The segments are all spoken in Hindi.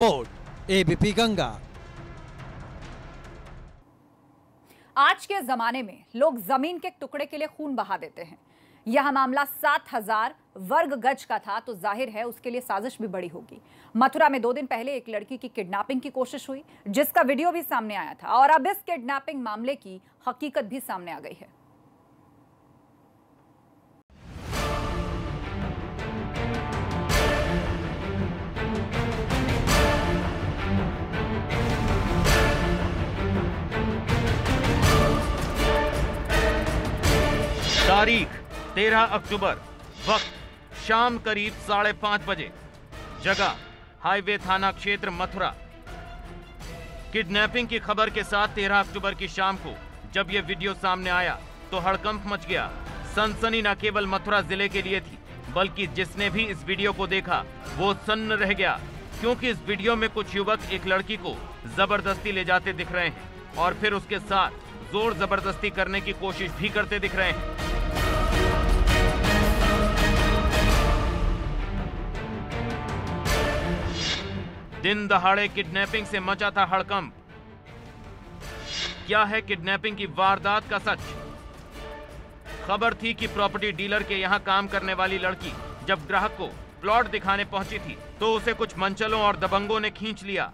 Report ABP Ganga. आज के जमाने में लोग ज़मीन के टुकड़े के लिए खून बहा देते हैं। यह मामला सात हज़ार वर्ग गज का था तो ज़ाहिर है उसके लिए साजिश भी बड़ी होगी। मथुरा में दो दिन पहले एक लड़की की किडनैपिंग की कोशिश हुई, जिसका वीडियो भी सामने आया था, और अब इस किडनैपिंग मामले की हकीकत भी सामने आ गई है। तारीख 13 अक्टूबर, वक्त, शाम करीब साढ़े पाँच बजे। जगह, हाईवे थाना क्षेत्र मथुरा। किडनैपिंग की खबर के साथ 13 अक्टूबर की शाम को, जब यह वीडियो सामने आया तो हड़कंप मच गया। सनसनी न केवल मथुरा ज़िले के लिए थी, बल्कि जिसने भी इस वीडियो को देखा, वो सन्न रह गया। क्योंकि इस वीडियो में कुछ युवक एक लड़की को ज़बरदस्ती ले जाते दिख रहे हैं, और फिर उसके साथ ज़ोर ज़बरदस्ती करने की कोशिश भी करते दिख रहे हैं। दिन दहाड़े किडनैपिंग से मचा था हड़कंप। क्या है किडनैपिंग की वारदात का सच? खबर थी कि प्रॉपर्टी डीलर के यहाँ काम करने वाली लड़की जब ग्राहक को प्लॉट दिखाने पहुँची थी तो उसे कुछ मंचलों और दबंगों ने खींच लिया।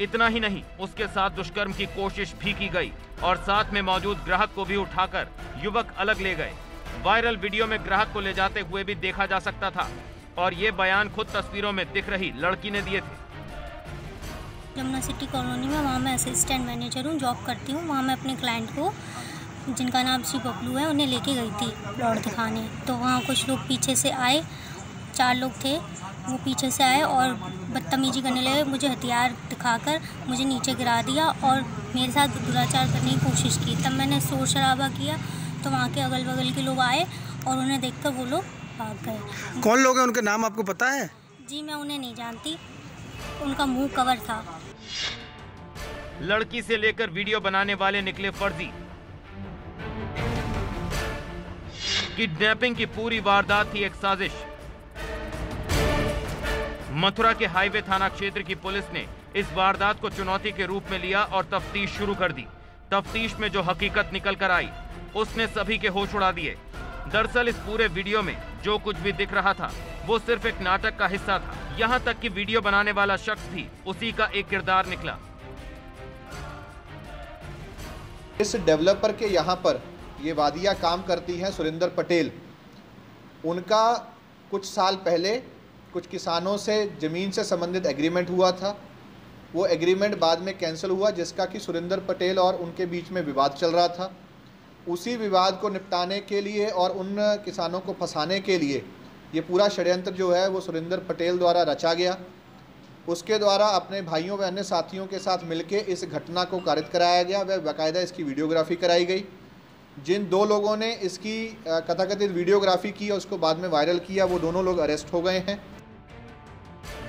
इतना ही नहीं, उसके साथ दुष्कर्म की कोशिश भी की गई और साथ में मौजूद ग्राहक को भी उठाकर युवक अलग ले गए। वायरल वीडियो में ग्राहक को ले जाते हुए भी देखा जा सकता था और ये बयान खुद तस्वीरों में दिख रही लड़की ने दिए थे। यमुना सिटी कॉलोनी में वहाँ मैं असिस्टेंट मैनेजर हूँ जॉब करती हूँ। वहाँ मैं अपने क्लाइंट को जिनका नाम श्री बबलू है उन्हें लेके गई थी प्लॉट दिखाने। तो वहाँ कुछ लोग पीछे से आए चार लोग थे वो पीछे से आए और बदतमीजी करने लगे। मुझे हथियार दिखाकर मुझे नीचे गिरा दिया और मेरे साथ दुराचार करने की कोशिश की। तब मैंने शोर शराबा किया तो वहाँ के अगल बगल के लोग आए और उन्हें देखकर वो लोग भाग गए। कौन लोग हैं? उनके नाम आपको पता है? जी मैं उन्हें नहीं जानती। उनका मुँह कवर था। लड़की से लेकर वीडियो बनाने वाले निकले फर्जी। किडनैपिंग की पूरी वारदात थी एक साजिश। मथुरा के हाईवे थाना क्षेत्र की पुलिस ने इस वारदात को चुनौती के रूप में लिया और तफ्तीश शुरू कर दी। तफ्तीश में जो हकीकत निकल कर आई, उसने सभी के होश उड़ा दिए। दरअसल इस पूरे वीडियो में जो कुछ भी दिख रहा था, वो सिर्फ़ एक नाटक का हिस्सा था। यहाँ तक कि वीडियो बनाने वाला शख्स भी उसी का एक किरदार निकला। इस डेवलपर के यहाँ पर ये वादियाँ काम करती हैं सुरेंद्र पटेल। उनका कुछ साल पहले कुछ किसानों से ज़मीन से संबंधित एग्रीमेंट हुआ था। वो एग्रीमेंट बाद में कैंसिल हुआ, जिसका कि सुरेंद्र पटेल और उनके बीच में विवाद चल रहा था। उसी विवाद को निपटाने के लिए और उन किसानों को फंसाने के लिए ये पूरा षड्यंत्र जो है वो सुरेंद्र पटेल द्वारा रचा गया। उसके द्वारा अपने भाइयों व अन्य साथियों के साथ मिलकर इस घटना को कारित कराया गया। वह बाकायदा इसकी वीडियोग्राफी कराई गई। जिन दो लोगों ने इसकी कथाकथित वीडियोग्राफी की और उसको बाद में वायरल किया, वो दोनों लोग अरेस्ट हो गए हैं।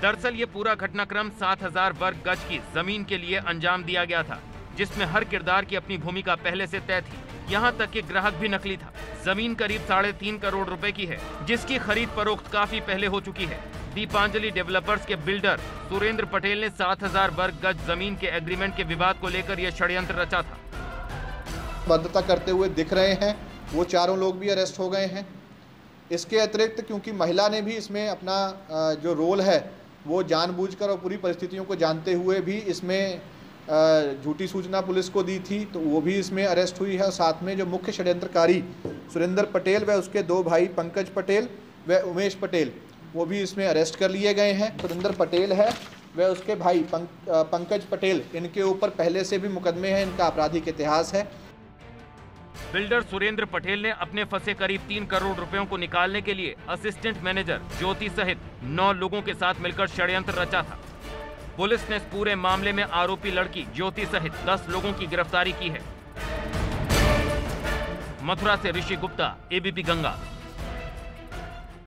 दरअसल ये पूरा घटनाक्रम 7000 वर्ग गज की ज़मीन के लिए अंजाम दिया गया था, जिसमें हर किरदार की अपनी भूमिका पहले से तय थी। यहाँ तक कि ग्राहक भी नकली था। ज़मीन करीब साढ़े तीन करोड़ रुपए की है, जिसकी खरीद फरोख्त काफ़ी पहले हो चुकी है। दीपांजलि डेवलपर्स के बिल्डर सुरेंद्र पटेल ने 7000 वर्ग गज ज़मीन के एग्रीमेंट के विवाद को लेकर यह षड्यंत्र रचा था। बद्धता करते हुए दिख रहे हैं, वो चारों लोग भी अरेस्ट हो गए हैं। इसके अतिरिक्त क्योंकि महिला ने भी इसमें अपना जो रोल है, वो जानबूझकर और पूरी परिस्थितियों को जानते हुए भी इसमें झूठी सूचना पुलिस को दी थी तो वो भी इसमें अरेस्ट हुई है। साथ में जो मुख्य षड्यंत्रकारी सुरेंद्र पटेल व उसके दो भाई पंकज पटेल व उमेश पटेल वो भी इसमें अरेस्ट कर लिए गए हैं। सुरेंद्र पटेल है। वह उसके भाई पंक, पंकज पटेल इनके ऊपर पहले से भी मुकदमे हैं। इनका आपराधिक इतिहास है। बिल्डर सुरेंद्र पटेल ने अपने फंसे करीब तीन करोड़ रुपयों को निकालने के लिए असिस्टेंट मैनेजर ज्योति सहित नौ लोगों के साथ मिलकर षड्यंत्र रचा था। पुलिस ने इस पूरे मामले में आरोपी लड़की ज्योति सहित दस लोगों की गिरफ्तारी की है। मथुरा से ऋषि गुप्ता एबीपी गंगा।